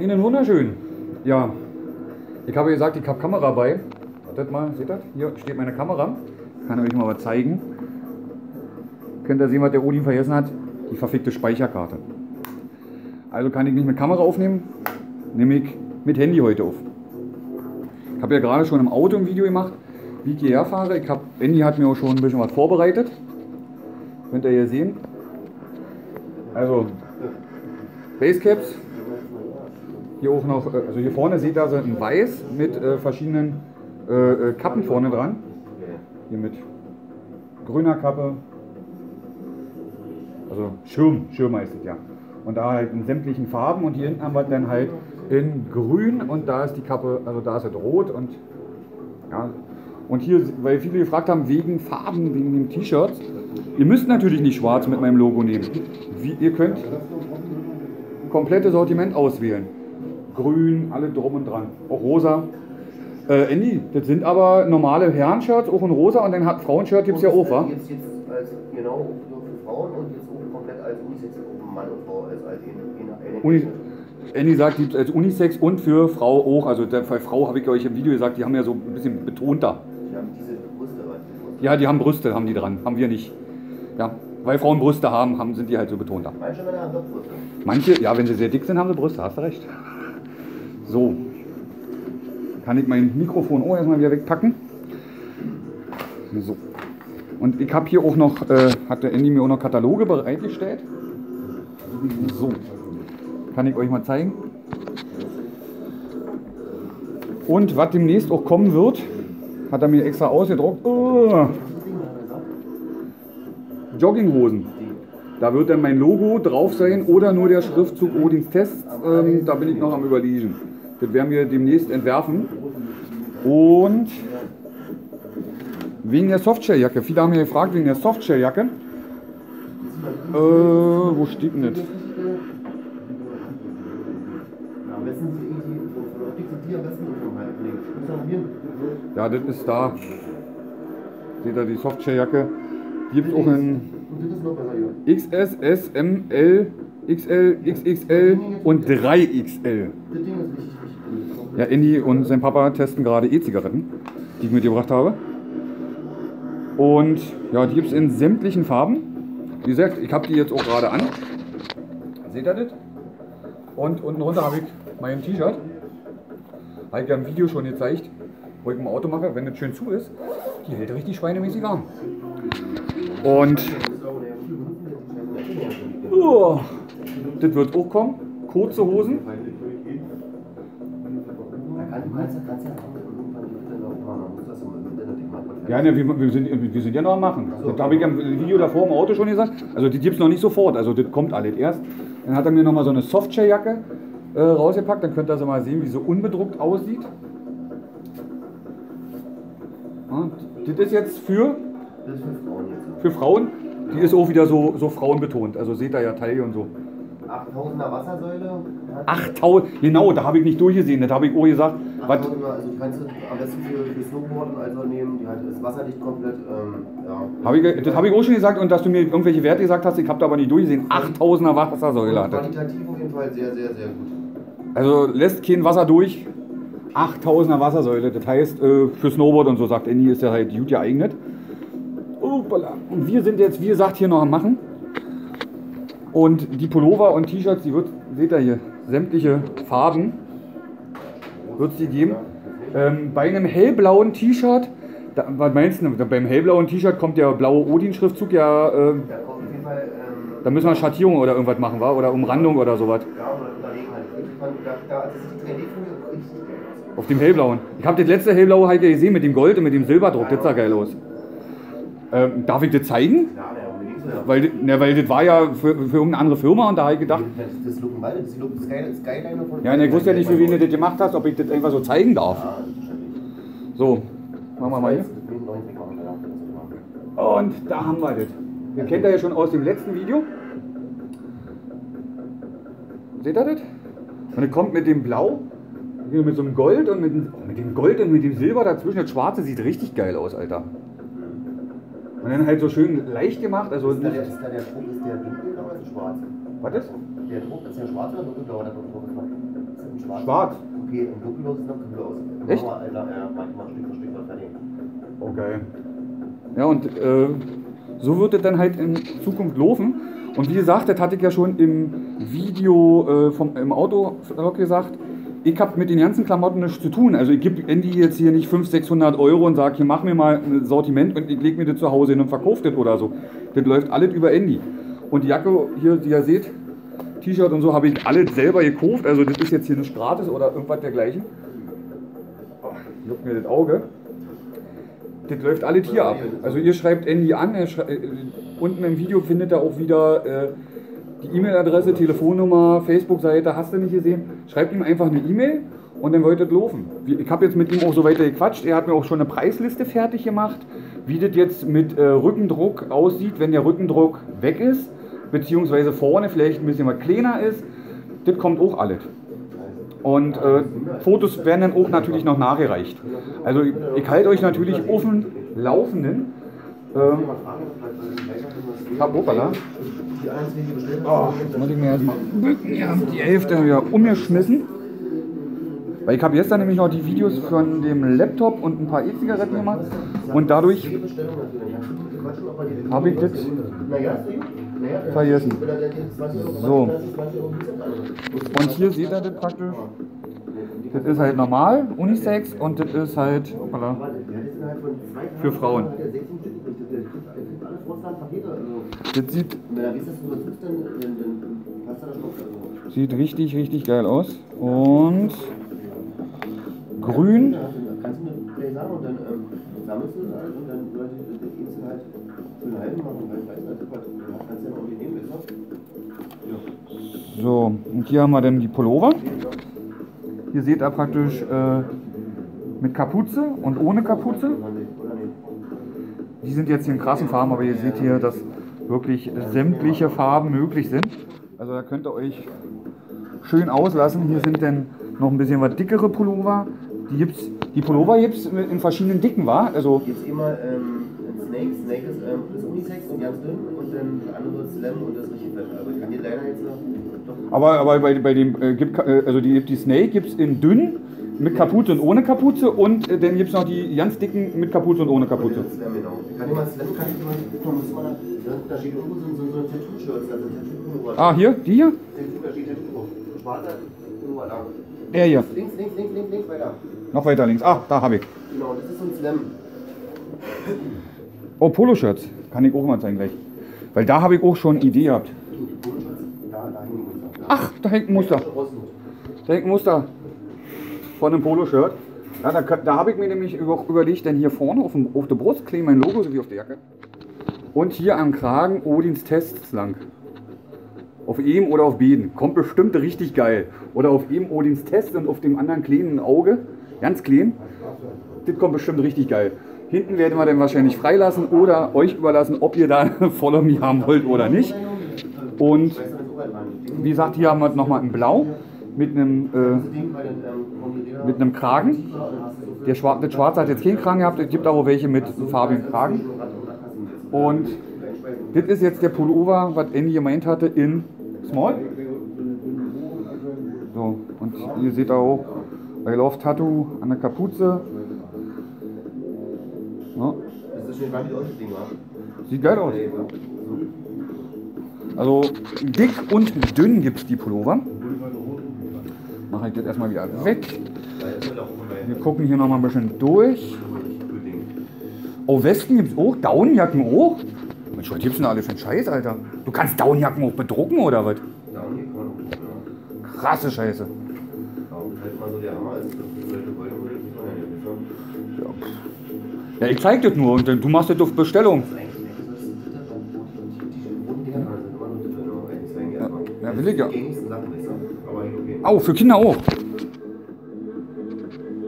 Ihnen wunderschön. Ja, ich habe gesagt, ich habe Kamera bei. Wartet mal, seht ihr? Hier steht meine Kamera. Kann euch mal was zeigen. Könnt ihr sehen, was der Odin vergessen hat? Die verfickte Speicherkarte. Also kann ich nicht mit Kamera aufnehmen, nehme ich mit Handy heute auf. Ich habe ja gerade schon im Auto ein Video gemacht, wie ich hierher fahre. Ich hab, Andy hat mir auch schon ein bisschen was vorbereitet. Könnt ihr hier sehen. Also Basecaps. Hier auch noch, äh, also hier vorne seht ihr so ein Weiß mit äh, verschiedenen äh, äh, Kappen vorne dran. Hier mit grüner Kappe. Also Schirm, Schirm heißt es ja. Und da halt in sämtlichen Farben und hier hinten haben wir dann halt in grün und da ist die Kappe, also da ist es rot und ja. Und hier, weil viele gefragt haben, wegen Farben, wegen dem T-Shirt, ihr müsst natürlich nicht schwarz mit meinem Logo nehmen. Wie, ihr könnt komplette Sortiment auswählen. Grün, alle drum und dran. Auch rosa. Äh, Andy, das sind aber normale Herrenshirts, auch in rosa und dann hat Frauenshirt gibt es ja auch, wa? Jetzt, jetzt als, genau, nur für Frauen und jetzt auch komplett als Unisex, auch Mann und Frau, als, als eine, eine, Uni Andy sagt, gibt es als Unisex und für Frau auch. Also bei Frau habe ich euch im Video gesagt, die haben ja so ein bisschen betonter. Die haben diese Brüste, Brüste. Ja, die haben Brüste, haben die dran. Haben wir nicht. Ja, weil Frauen Brüste haben, haben sind die halt so betonter. Manche Männer haben doch Brüste. Manche, ja, wenn sie sehr dick sind, haben sie Brüste, hast du recht. So. Kann ich mein Mikrofon auch erstmal wieder wegpacken. So. Und ich habe hier auch noch, äh, hat der Andy mir auch noch Kataloge bereitgestellt. So. Kann ich euch mal zeigen. Und was demnächst auch kommen wird, hat er mir extra ausgedruckt. Oh. Jogginghosen. Da wird dann mein Logo drauf sein oder nur der Schriftzug Odins Test. Ähm, da bin ich noch am überlegen. Das werden wir demnächst entwerfen. Und wegen der Softshell-Jacke. Viele haben mich gefragt wegen der Softshell-Jacke. Äh, wo steht denn das? Ja, das ist da. Seht ihr die Softshell-Jacke? Gibt auch in. XS, S, M, L, XL, XXL und 3XL. Das Ding ist cool. Ja, Andy und sein Papa testen gerade E-Zigaretten, die ich mitgebracht habe. Und ja, die gibt es in sämtlichen Farben. Wie gesagt, ich habe die jetzt auch gerade an. Seht ihr das? Und unten runter habe ich mein T-Shirt. Habe ich ja im Video schon gezeigt, wo ich im Auto mache, wenn das schön zu ist. Die hält richtig schweinemäßig warm. Und oh, das wird auch kommen. Kurze Hosen. Ja, ne, wir, wir, sind, wir sind ja noch am Machen. Das habe ich im Video davor im Auto schon gesagt. Also die gibt es noch nicht sofort, also das kommt alles erst. Dann hat er mir nochmal so eine Softshell-Jacke äh, rausgepackt, dann könnt ihr also mal sehen, wie so unbedruckt aussieht. Ja, das ist jetzt für, Das ist für Frauen jetzt. für Frauen. Die ist auch wieder so, so frauenbetont. Also seht ihr ja Taille und so. 8000er Wassersäule. 8000, genau, da habe ich nicht durchgesehen. Das habe ich auch gesagt. Was, 8000er, also kannst du am besten für, für Snowboarden also nehmen. Die halt ist wasserdicht komplett. Ähm, ja. hab ich, das habe ich auch schon gesagt und dass du mir irgendwelche Werte gesagt hast, ich habe da aber nicht durchgesehen. 8000er Wassersäule hat. Qualitativ auf jeden Fall sehr, sehr, sehr gut. Also lässt kein Wasser durch. 8000er Wassersäule. Das heißt, äh, für Snowboard und so sagt Andy, ist ja halt gut geeignet. Und wir sind jetzt, wie gesagt, hier noch am Machen. Und die Pullover und T-Shirts, die wird, seht ihr hier, sämtliche Farben wird es die geben. Ähm, bei einem hellblauen T-Shirt, was meinst du, beim hellblauen T-Shirt kommt der blaue Odin-Schriftzug ja, äh, Da müssen wir Schattierung oder irgendwas machen, wa? oder Umrandung oder sowas. ja, oder überlegen. Ich fand, da, da, das ist die 3D-Folie richtig geil aus. Auf dem hellblauen. Ich habe das letzte hellblaue halt gesehen mit dem Gold und mit dem Silberdruck. Das sah geil aus. Ähm, darf ich das zeigen? Ja, Weil, ne, weil das war ja für, für irgendeine andere Firma und da habe ich gedacht, Das, das Wald, das Sky, Skyline von. ja, ne, ich wusste ja nicht, für wen du das gemacht hast, ob ich das einfach so zeigen darf. Ja. So, machen wir mal hier. Und da haben wir das. Ihr kennt das ja schon aus dem letzten Video. Seht ihr das? Und es kommt mit dem Blau, mit so einem Gold und mit, dem- oh, mit dem Gold und mit dem Silber dazwischen. Das Schwarze sieht richtig geil aus, Alter. Und dann halt so schön leicht gemacht. Also Ist da der, ist da der Druck, ist der dunkelblau oder ist der schwarz? was ist? Der Druck ist der schwarz oder dunkelblau oder dunkelblau? Schwarz? Schwarz. Okay, und dunkellos ist noch dunkellos. Echt? Mach mal, Alter, ja, mach mal Stück für Stück mal fertig. Okay. Ja, und äh, so wird es dann halt in Zukunft laufen. Und wie gesagt, das hatte ich ja schon im Video äh, vom, im Autovlog gesagt, ich habe mit den ganzen Klamotten nichts zu tun. Also ich gebe Andy jetzt hier nicht 500, 600 Euro und sage, hier mach mir mal ein Sortiment und ich lege mir das zu Hause hin und verkaufe das oder so. Das läuft alles über Andy. Und die Jacke hier, die ihr seht, T-Shirt und so, habe ich alles selber gekauft. Also das ist jetzt hier nicht gratis oder irgendwas dergleichen. Juckt mir das Auge. Das läuft alles hier ab. Also ihr schreibt Andy an, er schrei äh, unten im Video findet ihr auch wieder äh, die E-Mail-Adresse, Telefonnummer, Facebook-Seite, hast du nicht gesehen. Schreibt ihm einfach eine E-Mail und dann wollt ihr laufen. Ich habe jetzt mit ihm auch so weiter gequatscht, er hat mir auch schon eine Preisliste fertig gemacht, wie das jetzt mit äh, Rückendruck aussieht, wenn der Rückendruck weg ist, beziehungsweise vorne vielleicht ein bisschen was kleiner ist. Das kommt auch alles. Und äh, Fotos werden dann auch natürlich noch nachgereicht. Also ich, ich halte euch natürlich offen laufenden. Ähm, hab, hoppala. Oh, jetzt muss ich mir erstmal die Hälfte wieder umgeschmissen. Weil ich habe gestern nämlich noch die Videos von dem Laptop und ein paar E-Zigaretten gemacht. Und dadurch habe ich das vergessen. wenn er dann die 20 Euro So. dann ist es 20 Euro Prozent an. Und hier seht ihr das praktisch. Das ist halt normal, Unisex und das ist halt hoppala, für Frauen. hat 16 Stück gekriegt. Der kriegt- der kriegt alle Vorstand Pakete. Das sieht, sieht richtig, richtig geil aus. Und grün. So, und hier haben wir dann die Pullover. Hier seht ihr praktisch äh, mit Kapuze und ohne Kapuze. Die sind jetzt hier in krassen Farben, aber ihr seht hier, dass wirklich sämtliche Farben möglich sind. Also da könnt ihr euch schön auslassen. Hier sind dann noch ein bisschen was dickere Pullover. Die, gibt's, die Pullover gibt es in verschiedenen Dicken, war. Also Jetzt immer ähm, Snake. Snake ist, ähm, ist Unisex und ganz dünn und dann andere Slam und das richtig fett. Aber ich kann dir leider jetzt noch. Aber, aber bei, bei dem, äh, gibt, äh, also die, die Snake gibt es in dünn, mit Kapuze und ohne Kapuze und äh, dann gibt es noch die ganz dicken mit Kapuze und ohne Kapuze. Slam, genau. Kann mal Slam, kann mal. Da, steht irgendwo so, so, so ein Tattoo-Shirt, also Tattoo-Pullover. Ah, hier, die hier? Tattoo, da steht Tattoo drauf. Schwarzer Pullover da. Der hier. Links, links, links, links, links, weiter. Noch weiter links. Ah, da habe ich. Genau, das ist so ein Slam. Oh, Poloshirts. Kann ich auch mal zeigen gleich. Weil da habe ich auch schon eine Idee gehabt. Ach, da hängt ein Muster. Da hängt ein Muster von einem Poloshirt. Ja, da da habe ich mir nämlich über, überlegt, denn hier vorne auf, dem, auf der Brust kleben mein Logo sowie auf der Jacke. Und hier am Kragen Odins Tests lang. Auf ihm oder auf beiden. Kommt bestimmt richtig geil. Oder auf ihm Odins Test und auf dem anderen kleinen Auge. Ganz klein. Das kommt bestimmt richtig geil. Hinten werden wir dann wahrscheinlich freilassen oder euch überlassen, ob ihr da Follow Me haben wollt oder nicht. Und wie gesagt, hier haben wir nochmal in Blau mit einem, äh, mit einem Kragen. Der Schwar das Schwarze hat jetzt keinen Kragen gehabt, es gibt aber welche mit farbigen Kragen. Und das ist jetzt der Pullover, was Andy gemeint hatte, in Small. So, und ihr seht auch I Love Tattoo an der Kapuze. Ja, sieht geil aus. Also dick und dünn gibt es die Pullover. Mache ich das erstmal wieder weg. Wir gucken hier nochmal ein bisschen durch. Oh, Westen gibt es auch, Downjacken auch. Mensch, was gibt's denn alle für einen Scheiß, Alter? Du kannst Downjacken auch bedrucken oder was? Krasse Scheiße. Ja, ich zeig das nur und du machst das auf Bestellung. Ja, will ich ja. Au, für Kinder auch.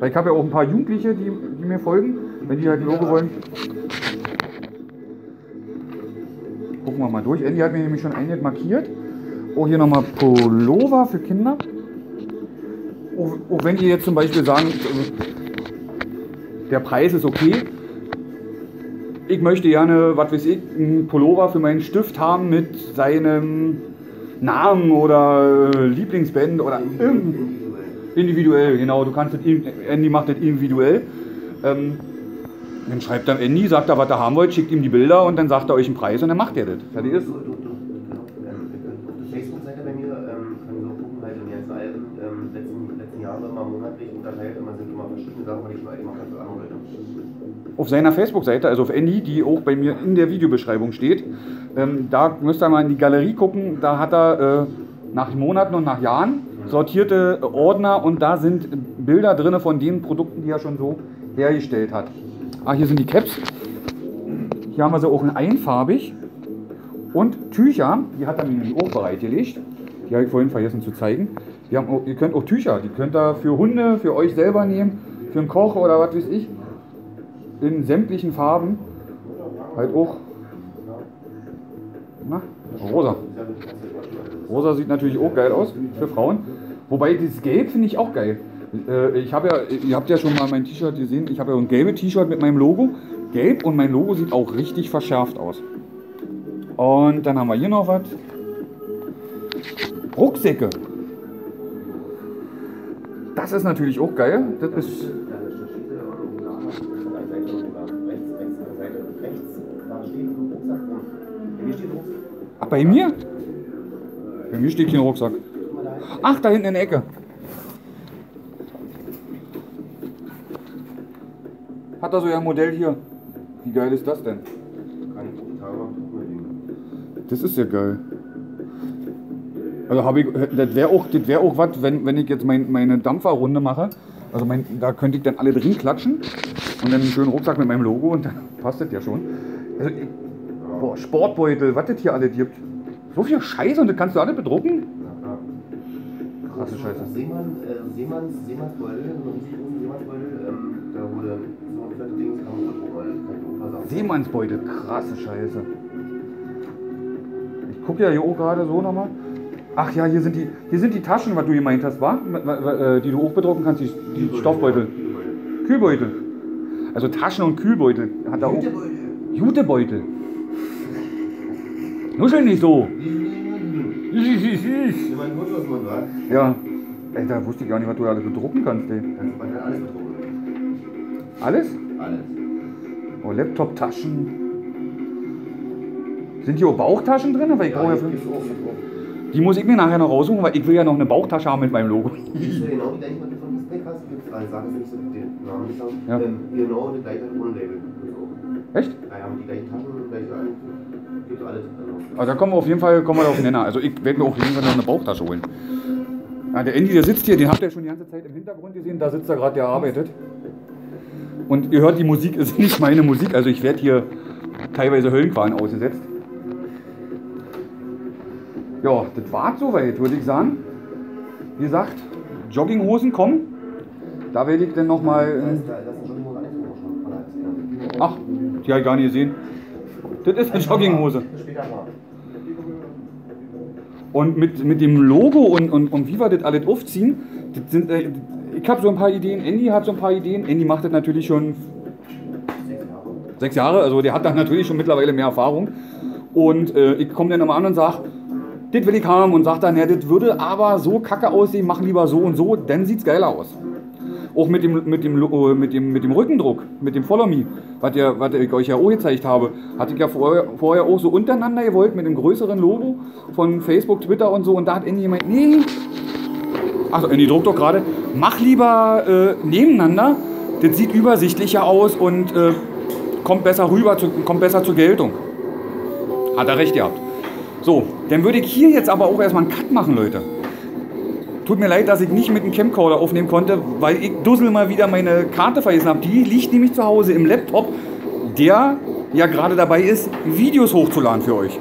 Weil ich habe ja auch ein paar Jugendliche, die, die mir folgen, wenn die halt Logo wollen. Gucken wir mal durch. Andy hat mir nämlich schon einiges markiert. Oh, hier nochmal Pullover für Kinder. Auch, auch wenn ihr jetzt zum Beispiel sagen, äh, der Preis ist okay. Ich möchte gerne, was weiß ich, einen Pullover für meinen Stift haben mit seinem Namen oder äh, Lieblingsband oder irgend, Individuell, genau. Du kannst das, Andy macht das individuell. Ähm, dann schreibt er Andy, sagt er, was er haben wollt, schickt ihm die Bilder und dann sagt er euch einen Preis und dann macht er das. Fertig ist. Du, du, du, genau. Ähm, ihr könnt auf der Facebook-Seite bei mir ähm, können so gucken, halt in den ganzen Alben, ähm, letzten, letzten Jahre immer monatlich unterteilt, immer sind immer verschiedene Sachen, die ich mal gemacht habe für andere Leute. Auf seiner Facebook-Seite, also auf Andy, die auch bei mir in der Videobeschreibung steht, ähm, da müsst ihr mal in die Galerie gucken. Da hat er äh, nach Monaten und nach Jahren sortierte Ordner und da sind Bilder drin von den Produkten, die er schon so hergestellt hat. Ah, hier sind die Caps. Hier haben wir sie auch in einfarbig. Und Tücher, die hat er mir auch bereitgelegt. Die habe ich vorhin vergessen zu zeigen. Auch, ihr könnt auch Tücher, die könnt ihr für Hunde, für euch selber nehmen, für einen Koch oder was weiß ich. In sämtlichen Farben. Halt auch. Na, rosa. Rosa sieht natürlich auch geil aus für Frauen. Wobei dieses Gelb finde ich auch geil. Äh, Ich habe ja, ihr habt ja schon mal mein T-Shirt gesehen. Ich habe ja ein gelbes T-Shirt mit meinem Logo. Gelb und mein Logo sieht auch richtig verschärft aus. Und dann haben wir hier noch was. Rucksäcke. Das ist natürlich auch geil. Das ist. Ach, bei mir? Bei mir steht kein Rucksack. Ach, da hinten in der Ecke. Hat er so ein Modell hier. Wie geil ist das denn? Das ist ja geil. Also habe ich, das wäre auch, wär auch was, wenn, wenn ich jetzt mein, meine Dampferrunde mache. Also mein, da könnte ich dann alle drin klatschen und dann einen schönen Rucksack mit meinem Logo und dann passt das ja schon. Also ich, boah, Sportbeutel, was das hier alles gibt. So viel Scheiße und das kannst du alle bedrucken? Krasse Scheiße. Seemann, äh, Seemanns, Seemannsbeutel, so ein riesengroßen Seemannsbeutel, ähm, da wurde so ein fettes Ding, mal sagen. Seemannsbeutel, krasse Scheiße. Ich gucke ja hier auch gerade so nochmal. Ach ja, hier sind die, hier sind die Taschen, was du gemeint hast, wa? Äh, Die du auch bedrucken kannst, die, die Stoffbeutel. Kühlbeutel. Also Taschen und Kühlbeutel hat er auch. Jutebeutel. Nuschel nicht so. Ich meine, was man sagt. Ja. Ey, da wusste ich gar nicht, was du da alles bedrucken kannst, ey. Man kann alles bedrucken. Alles? Alles. Oh, Laptop-Taschen. Sind hier auch Bauchtaschen drin? Weil ich brauche ja auch, gibt's auch. Die muss ich mir nachher noch raussuchen, weil ich will ja noch eine Bauchtasche haben mit meinem Logo. Genau die gleiche, was du von Disney hast? Gibt's also sagen Sie nicht so den Namen nicht sagen. Ja. Ähm, genau das gleiche ohne Label. Echt? Ja, haben die gleichen Taschen, gleiche alles. Gibt alles. Also, Also da kommen wir auf jeden Fall kommen wir auf den Nenner. Also ich werde mir auf jeden Fall noch eine Bauchtasche holen. Ja, der Andy, der sitzt hier, den habt ihr schon die ganze Zeit im Hintergrund gesehen. Da sitzt er gerade, der arbeitet. Und ihr hört, die Musik ist nicht meine Musik. Also ich werde hier teilweise Höllenqualen ausgesetzt. Ja, das war's soweit, würde ich sagen. Wie gesagt, Jogginghosen kommen. Da werde ich dann da nochmal... Erzählung. Ach, die habe ich gar nicht gesehen. Das ist eine Jogginghose. Und mit, mit dem Logo und, und, und wie wir das alles aufziehen, das sind, äh, ich habe so ein paar Ideen, Andy hat so ein paar Ideen. Andy macht das natürlich schon Sechs Jahre. also der hat da natürlich schon mittlerweile mehr Erfahrung. Und äh, ich komme dann nochmal an und sage, das will ich haben und sage dann, ja, das würde aber so kacke aussehen, mach lieber so und so, dann sieht's geiler aus. Auch mit dem, mit dem, Lo- mit dem, mit dem Rückendruck, mit dem Follow Me, was, ja, was ich euch ja auch gezeigt habe, hatte ich ja vorher, vorher auch so untereinander gewollt mit dem größeren Logo von Facebook, Twitter und so. Und da hat Andy gemeint, nee, Achso, Andy druckt doch gerade. Mach lieber äh, nebeneinander. Das sieht übersichtlicher aus und äh, kommt besser rüber, zu, kommt besser zur Geltung. Hat er recht gehabt. So, dann würde ich hier jetzt aber auch erstmal einen Cut machen, Leute. Tut mir leid, dass ich nicht mit dem Camcorder aufnehmen konnte, weil ich dussel mal wieder meine Karte vergessen habe. Die liegt nämlich zu Hause im Laptop, der ja gerade dabei ist, Videos hochzuladen für euch.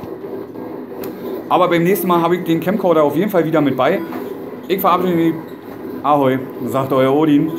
Aber beim nächsten Mal habe ich den Camcorder auf jeden Fall wieder mit bei. Ich verabschiede mich. Ahoi, sagt euer Odin.